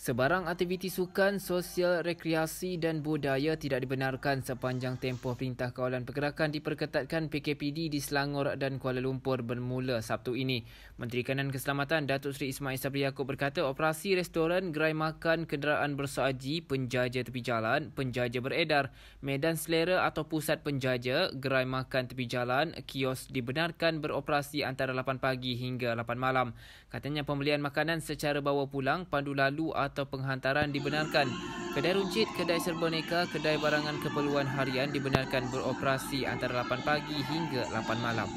Sebarang aktiviti sukan, sosial, rekreasi dan budaya tidak dibenarkan sepanjang tempoh Perintah Kawalan Pergerakan diperketatkan PKPD di Selangor dan Kuala Lumpur bermula Sabtu ini. Menteri Kanan Keselamatan Datuk Seri Ismail Sabri Yaakob berkata operasi restoran, gerai makan, kenderaan bersaji, penjaja tepi jalan, penjaja beredar, medan selera atau pusat penjaja, gerai makan tepi jalan, kios dibenarkan beroperasi antara 8 pagi hingga 8 malam. Katanya pembelian makanan secara bawa pulang, pandu lalu atau atau penghantaran dibenarkan. Kedai runcit, kedai serboneka, kedai barangan keperluan harian dibenarkan beroperasi antara 8 pagi hingga 8 malam.